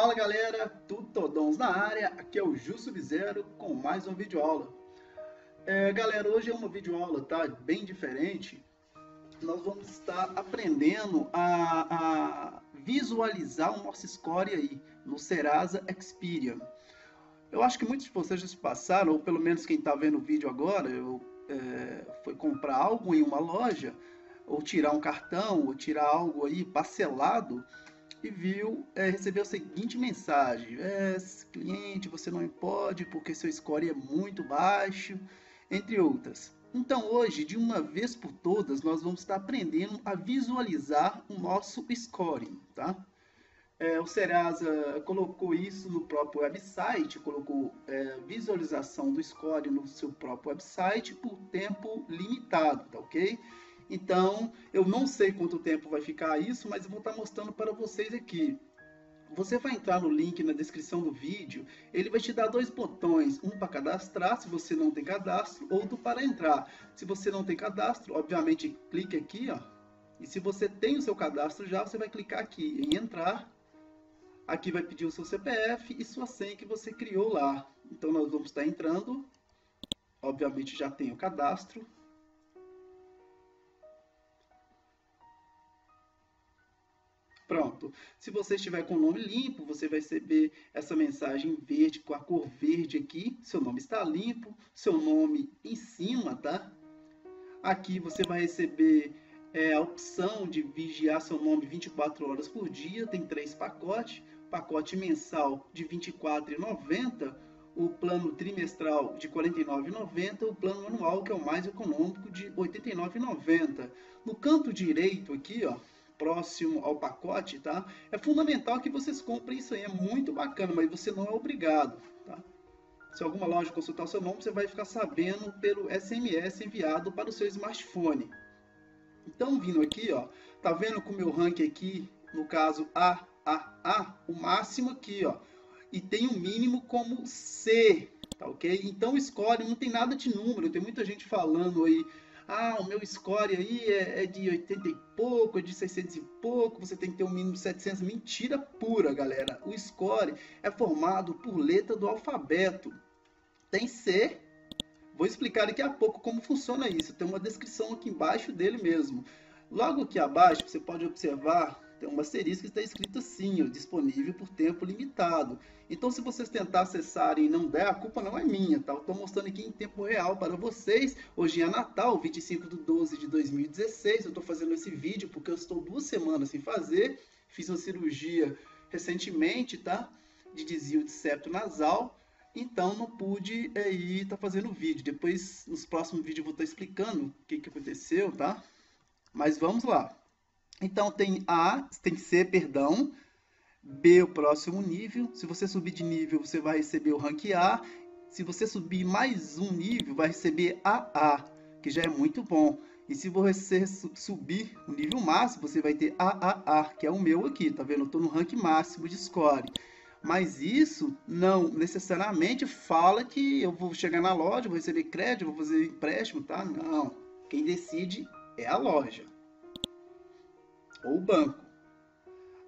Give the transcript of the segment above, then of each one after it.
Fala galera, Tutodons na área, aqui é o Ju Sub-Zero com mais uma videoaula. É, galera, hoje é uma videoaula, tá? Bem diferente. Nós vamos estar aprendendo a, a visualizar o nosso score aí no Serasa Xperia. Eu acho que muitos de vocês já se passaram, ou pelo menos quem está vendo o vídeo agora, eu, é, foi comprar algo em uma loja, ou tirar um cartão, ou tirar algo aí parcelado, e viu, é, recebeu a seguinte mensagem: é, cliente, você não pode porque seu score é muito baixo, entre outras. Então hoje, de uma vez por todas, nós vamos estar aprendendo a visualizar o nosso scoring, tá? É, o Serasa colocou isso no próprio website, colocou é, visualização do score no seu próprio website por tempo limitado, tá ok? Então, eu não sei quanto tempo vai ficar isso, mas eu vou estar mostrando para vocês aqui. Você vai entrar no link na descrição do vídeo, ele vai te dar dois botões, um para cadastrar, se você não tem cadastro, outro para entrar. Se você não tem cadastro, obviamente clique aqui, ó. E se você tem o seu cadastro já, você vai clicar aqui em entrar Aqui vai pedir o seu CPF e sua senha que você criou lá. Então nós vamos estar entrando. Obviamente já tem o cadastro. Pronto. Se você estiver com o nome limpo, você vai receber essa mensagem verde com a cor verde aqui. Seu nome está limpo, seu nome em cima, tá? Aqui você vai receber é, a opção de vigiar seu nome 24 horas por dia. Tem três pacotes pacote mensal de R$ 24,90, o plano trimestral de R$ 49,90, o plano anual, que é o mais econômico, de R$ 89,90. No canto direito aqui, ó, próximo ao pacote, tá? É fundamental que vocês comprem isso aí, é muito bacana, mas você não é obrigado, tá? Se alguma loja consultar o seu nome, você vai ficar sabendo pelo SMS enviado para o seu smartphone. Então, vindo aqui, ó, tá vendo com o meu ranking aqui, no caso A a, A, o máximo aqui, ó. E tem o mínimo como C, tá ok? Então o score não tem nada de número, tem muita gente falando aí, ah, o meu score aí é, é, de 80 e pouco, é de 600 e pouco, você tem que ter um mínimo de 700. Mentira pura, galera. O score é formado por letra do alfabeto. Tem C, vou explicar daqui a pouco como funciona isso. Tem uma descrição aqui embaixo dele mesmo. Logo aqui abaixo, você pode observar tem um asterisco que está escrito assim, ó, disponível por tempo limitado. Então, se vocês tentar acessarem e não der, a culpa não é minha, tá? Eu estou mostrando aqui em tempo real para vocês. Hoje é Natal, 25 de 12 de 2016. Eu estou fazendo esse vídeo porque eu estou duas semanas sem fazer. Fiz uma cirurgia recentemente, tá? De desvio de septo nasal. Então, não pude aí é, estar tá fazendo vídeo. Depois, nos próximos vídeos, eu vou estar tá explicando o que, que aconteceu, tá? Mas vamos lá. Então tem A, tem C, perdão, B o próximo nível. Se você subir de nível, você vai receber o rank A. Se você subir mais um nível, vai receber AA, que já é muito bom. E se você subir o nível máximo, você vai ter AAA, que é o meu aqui, tá vendo? Eu estou no rank máximo de score. Mas isso não necessariamente fala que eu vou chegar na loja, vou receber crédito, vou fazer empréstimo, tá? Não. Quem decide é a loja ou banco.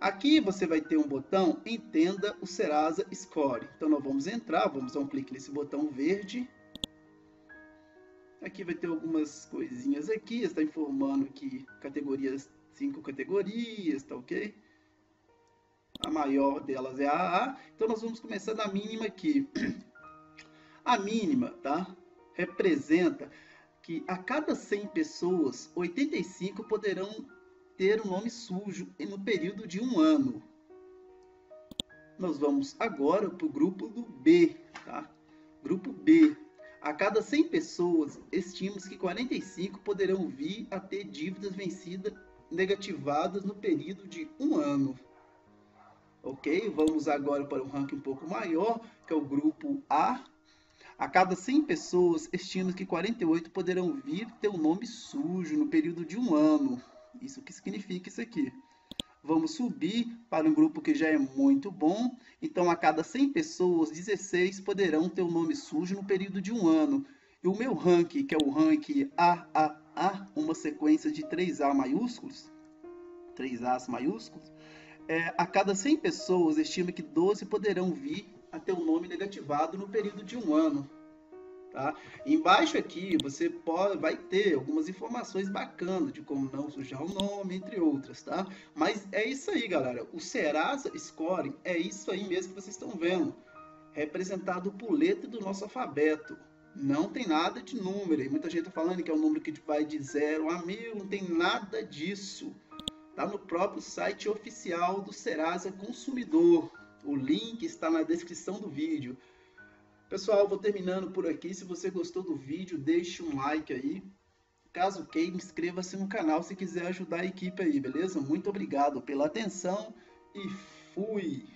Aqui você vai ter um botão Entenda o Serasa Score. Então nós vamos entrar, vamos dar um clique nesse botão verde. Aqui vai ter algumas coisinhas aqui, está informando que categorias, cinco categorias, tá ok? A maior delas é a AA. Então nós vamos começar da mínima aqui. A mínima, tá? Representa que a cada 100 pessoas, 85 poderão ter um nome sujo no período de um ano. Nós vamos agora para o grupo do B, tá? Grupo B. A cada 100 pessoas, estimamos que 45 poderão vir a ter dívidas vencidas negativadas no período de um ano. Ok? Vamos agora para um ranking um pouco maior, que é o grupo A. A cada 100 pessoas, estimamos que 48 poderão vir ter um nome sujo no período de um ano. Isso que significa isso aqui. Vamos subir para um grupo que já é muito bom. Então, a cada 100 pessoas, 16 poderão ter o um nome sujo no período de um ano. E o meu rank, que é o rank AAA, uma sequência de 3A maiúsculos, 3As maiúsculos, é, a cada 100 pessoas, estima que 12 poderão vir a ter o um nome negativado no período de um ano. Tá? Embaixo aqui você pode, vai ter algumas informações bacanas de como não sujar o nome, entre outras, tá? Mas é isso aí, galera. O Serasa Scoring é isso aí mesmo que vocês estão vendo, representado por letra do nosso alfabeto. Não tem nada de número. E muita gente está falando que é um número que vai de 0 a mil, não tem nada disso. Tá no próprio site oficial do Serasa Consumidor. O link está na descrição do vídeo. Pessoal, vou terminando por aqui. Se você gostou do vídeo, deixe um like aí. Caso queira, inscreva-se no canal se quiser ajudar a equipe aí, beleza? Muito obrigado pela atenção e fui!